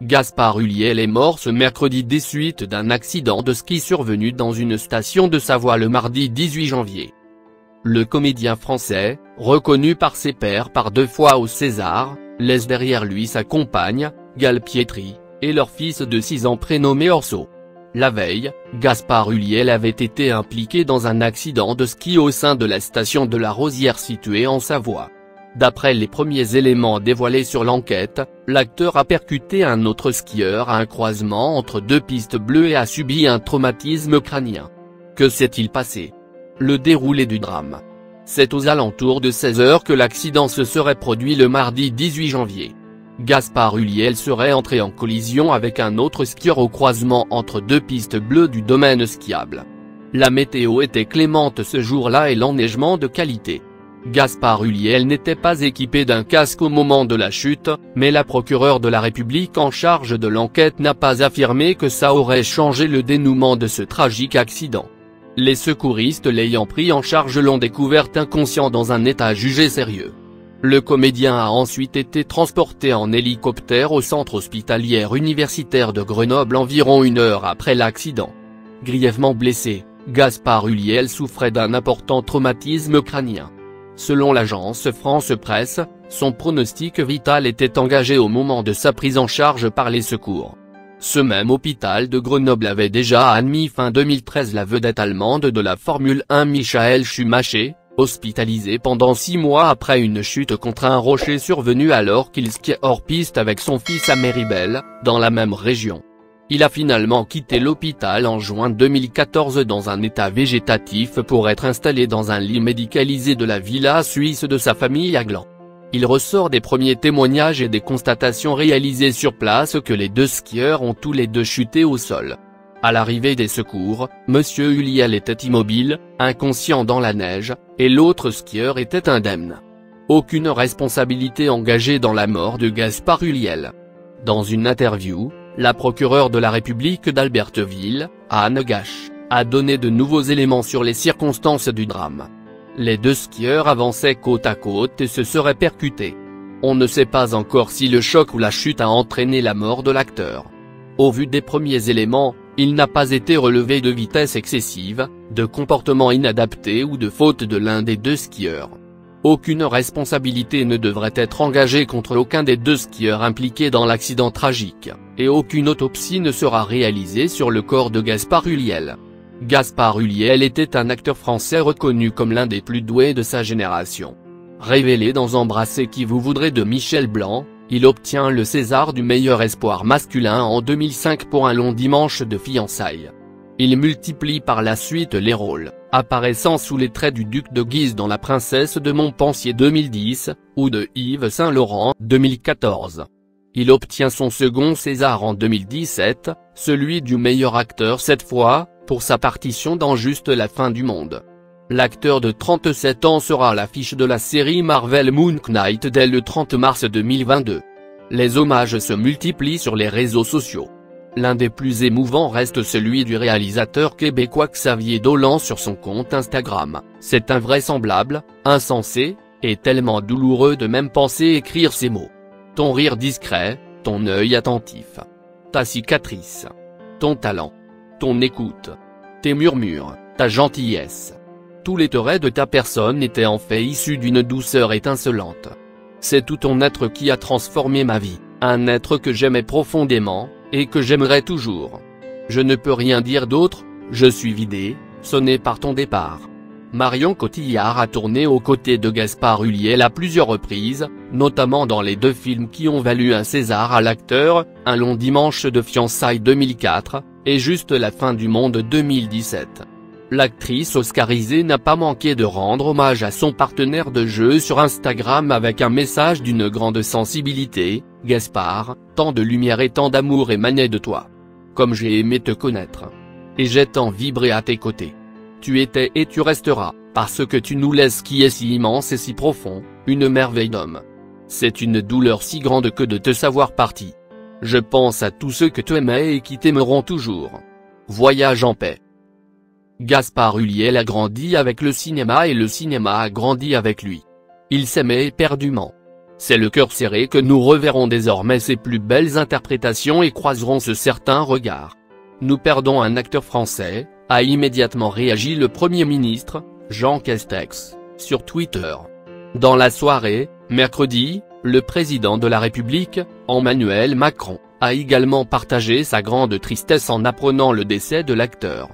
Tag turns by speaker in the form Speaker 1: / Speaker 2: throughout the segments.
Speaker 1: Gaspard Huliel est mort ce mercredi des suites d'un accident de ski survenu dans une station de Savoie le mardi 18 janvier. Le comédien français, reconnu par ses pairs par deux fois au César, laisse derrière lui sa compagne, Gal Pietri, et leur fils de 6 ans prénommé Orso. La veille, Gaspard Huliel avait été impliqué dans un accident de ski au sein de la station de la Rosière située en Savoie. D'après les premiers éléments dévoilés sur l'enquête, l'acteur a percuté un autre skieur à un croisement entre deux pistes bleues et a subi un traumatisme crânien. Que s'est-il passé? Le déroulé du drame. C'est aux alentours de 16 heures que l'accident se serait produit le mardi 18 janvier. Gaspard Huliel serait entré en collision avec un autre skieur au croisement entre deux pistes bleues du domaine skiable. La météo était clémente ce jour-là et l'enneigement de qualité. Gaspard Huliel n'était pas équipé d'un casque au moment de la chute, mais la procureure de la République en charge de l'enquête n'a pas affirmé que ça aurait changé le dénouement de ce tragique accident. Les secouristes l'ayant pris en charge l'ont découvert inconscient dans un état jugé sérieux. Le comédien a ensuite été transporté en hélicoptère au centre hospitalier universitaire de Grenoble environ une heure après l'accident. Grièvement blessé, Gaspard Huliel souffrait d'un important traumatisme crânien. Selon l'agence France Presse, son pronostic vital était engagé au moment de sa prise en charge par les secours. Ce même hôpital de Grenoble avait déjà admis fin 2013 la vedette allemande de la Formule 1 Michael Schumacher, hospitalisé pendant six mois après une chute contre un rocher survenu alors qu'il skiait hors piste avec son fils à dans la même région. Il a finalement quitté l'hôpital en juin 2014 dans un état végétatif pour être installé dans un lit médicalisé de la villa suisse de sa famille à Gland. Il ressort des premiers témoignages et des constatations réalisées sur place que les deux skieurs ont tous les deux chuté au sol. À l'arrivée des secours, Monsieur Huliel était immobile, inconscient dans la neige, et l'autre skieur était indemne. Aucune responsabilité engagée dans la mort de Gaspard Huliel. Dans une interview, la procureure de la République d'Alberteville, Anne Gache, a donné de nouveaux éléments sur les circonstances du drame. Les deux skieurs avançaient côte à côte et se seraient percutés. On ne sait pas encore si le choc ou la chute a entraîné la mort de l'acteur. Au vu des premiers éléments, il n'a pas été relevé de vitesse excessive, de comportement inadapté ou de faute de l'un des deux skieurs. Aucune responsabilité ne devrait être engagée contre aucun des deux skieurs impliqués dans l'accident tragique, et aucune autopsie ne sera réalisée sur le corps de Gaspard Huliel. Gaspard Huliel était un acteur français reconnu comme l'un des plus doués de sa génération. Révélé dans Embrasser qui vous voudrez de Michel Blanc, il obtient le César du meilleur espoir masculin en 2005 pour un long dimanche de fiançailles. Il multiplie par la suite les rôles, apparaissant sous les traits du duc de Guise dans La princesse de Montpensier 2010, ou de Yves Saint-Laurent 2014. Il obtient son second César en 2017, celui du meilleur acteur cette fois, pour sa partition dans Juste la fin du monde. L'acteur de 37 ans sera à l'affiche de la série Marvel Moon Knight dès le 30 mars 2022. Les hommages se multiplient sur les réseaux sociaux. L'un des plus émouvants reste celui du réalisateur québécois Xavier Dolan sur son compte Instagram. C'est invraisemblable, insensé, et tellement douloureux de même penser écrire ces mots. Ton rire discret, ton œil attentif. Ta cicatrice. Ton talent. Ton écoute. Tes murmures, ta gentillesse tous les traits de ta personne étaient en fait issus d'une douceur étincelante. C'est tout ton être qui a transformé ma vie, un être que j'aimais profondément, et que j'aimerais toujours. Je ne peux rien dire d'autre, je suis vidé, sonné par ton départ. Marion Cotillard a tourné aux côtés de Gaspard Huliel à plusieurs reprises, notamment dans les deux films qui ont valu un César à l'acteur, Un long dimanche de fiançailles 2004, et Juste la fin du monde 2017. L'actrice oscarisée n'a pas manqué de rendre hommage à son partenaire de jeu sur Instagram avec un message d'une grande sensibilité, Gaspard, tant de lumière et tant d'amour émanaient de toi. Comme j'ai aimé te connaître. Et j'ai tant vibré à tes côtés. Tu étais et tu resteras, parce que tu nous laisses qui est si immense et si profond, une merveille d'homme. C'est une douleur si grande que de te savoir parti. Je pense à tous ceux que tu aimais et qui t'aimeront toujours. Voyage en paix. Gaspard Huliel a grandi avec le cinéma et le cinéma a grandi avec lui. Ils s'aimaient éperdument. C'est le cœur serré que nous reverrons désormais ses plus belles interprétations et croiserons ce certain regard. Nous perdons un acteur français, a immédiatement réagi le Premier ministre, Jean Castex, sur Twitter. Dans la soirée, mercredi, le président de la République, Emmanuel Macron, a également partagé sa grande tristesse en apprenant le décès de l'acteur.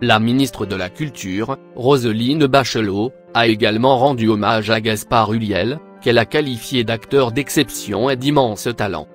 Speaker 1: La ministre de la Culture, Roselyne Bachelot, a également rendu hommage à Gaspard Huliel, qu'elle a qualifié d'acteur d'exception et d'immense talent.